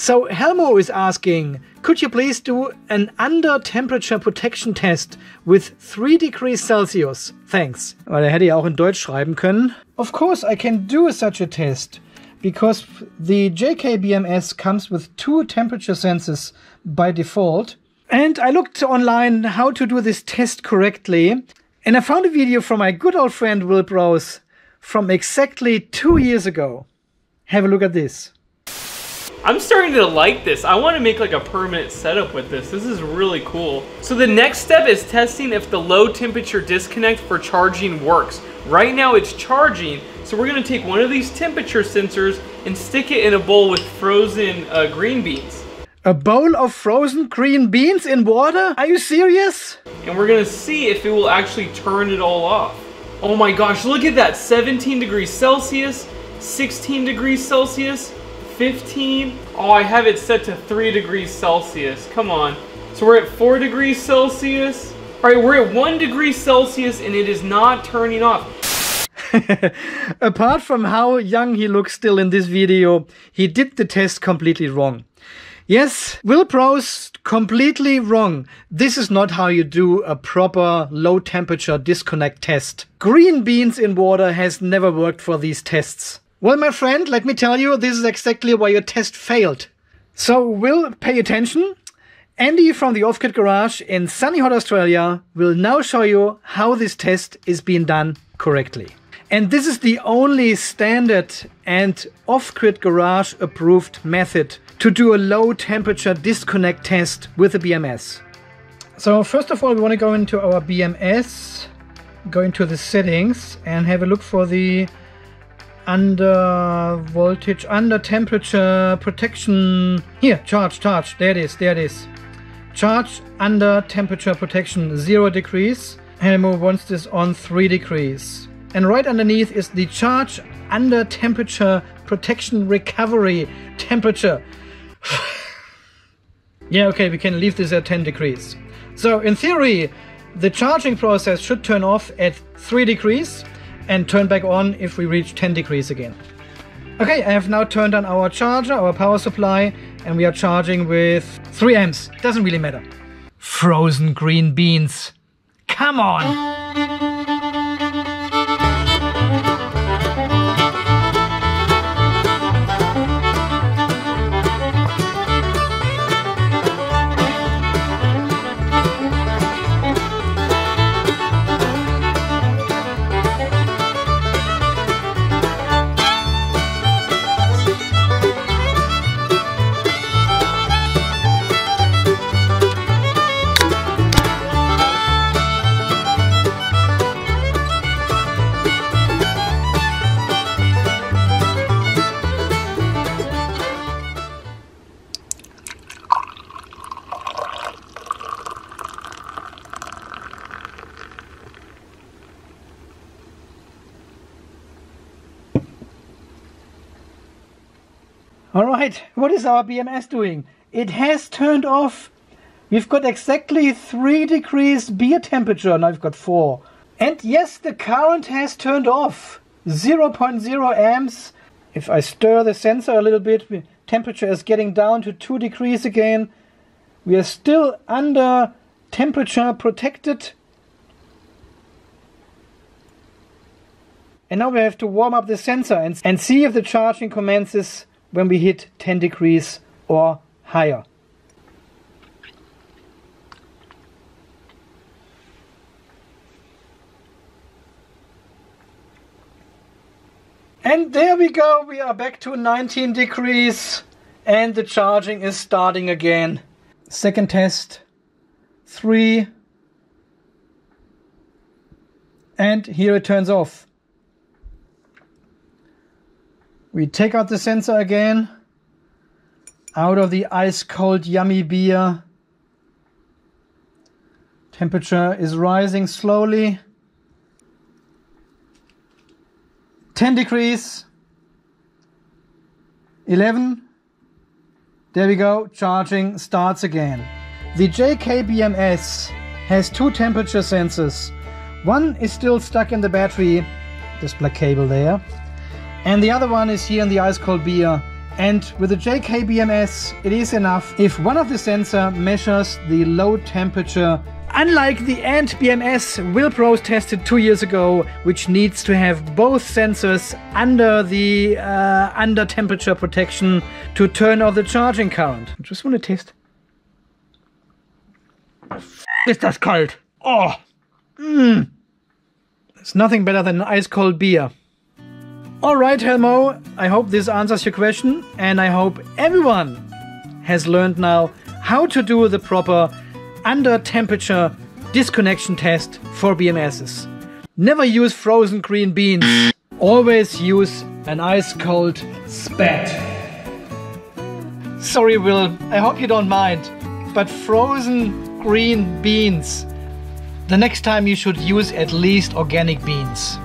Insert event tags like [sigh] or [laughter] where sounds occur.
So Helmo is asking, could you please do an under temperature protection test with 3 degrees Celsius? Thanks. Weil er hätte ja auch in Deutsch schreiben können. Of course I can do such a test because the JKBMS comes with two temperature sensors by default. And I looked online how to do this test correctly. And I found a video from my good old friend Will Prowse from exactly two years ago. Have a look at this. I'm starting to like this. I want to make like a permanent setup with this. This is really cool. So the next step is testing if the low temperature disconnect for charging works. Right now it's charging, so we're gonna take one of these temperature sensors and stick it in a bowl with frozen uh, green beans. A bowl of frozen green beans in water? Are you serious? And we're gonna see if it will actually turn it all off. Oh my gosh, look at that, 17 degrees Celsius, 16 degrees Celsius, 15. Oh, I have it set to 3 degrees Celsius. Come on. So we're at 4 degrees Celsius. All right, we're at 1 degree Celsius and it is not turning off. [laughs] Apart from how young he looks still in this video, he did the test completely wrong. Yes, Will Prowse completely wrong. This is not how you do a proper low temperature disconnect test. Green beans in water has never worked for these tests. Well, my friend, let me tell you, this is exactly why your test failed. So, we'll pay attention. Andy from the Offgrid Garage in sunny hot Australia will now show you how this test is being done correctly. And this is the only standard and off-grid garage approved method to do a low temperature disconnect test with a BMS. So first of all, we want to go into our BMS, go into the settings and have a look for the under voltage, under temperature protection. Here, charge, charge. There it is, there it is. Charge under temperature protection, zero degrees. Helmo wants this on three degrees. And right underneath is the charge under temperature protection recovery temperature. [sighs] yeah, okay, we can leave this at 10 degrees. So in theory, the charging process should turn off at 3 degrees and turn back on if we reach 10 degrees again. Okay, I have now turned on our charger, our power supply, and we are charging with 3 amps. Doesn't really matter. Frozen green beans. Come on! All right, what is our BMS doing? It has turned off. We've got exactly 3 degrees beer temperature, now we've got 4. And yes, the current has turned off. 0.0 amps. If I stir the sensor a little bit, temperature is getting down to 2 degrees again. We are still under temperature protected. And now we have to warm up the sensor and, and see if the charging commences when we hit 10 degrees or higher. And there we go, we are back to 19 degrees and the charging is starting again. Second test, three, and here it turns off. We take out the sensor again, out of the ice cold yummy beer. Temperature is rising slowly. 10 degrees. 11. There we go, charging starts again. The JKBMS has two temperature sensors. One is still stuck in the battery, this black cable there and the other one is here in the ice cold beer And with the JKBMS, it is enough if one of the sensor measures the low temperature Unlike the Ant BMS Will Prowse tested two years ago, which needs to have both sensors under the uh, under temperature protection to turn off the charging current. I just want to test. Is das kalt? Oh, mmm. It's nothing better than ice cold beer. Alright, Helmo, I hope this answers your question, and I hope everyone has learned now how to do the proper under temperature disconnection test for BMSs. Never use frozen green beans. Always use an ice cold spat. Sorry, Will, I hope you don't mind, but frozen green beans. The next time you should use at least organic beans.